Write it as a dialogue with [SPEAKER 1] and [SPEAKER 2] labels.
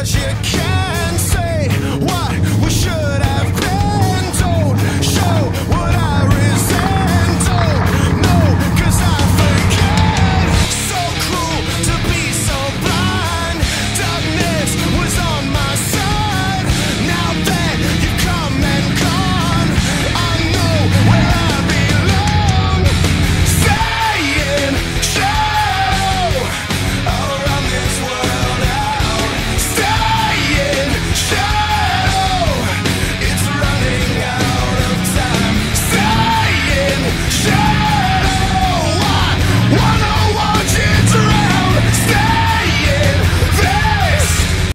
[SPEAKER 1] Cause you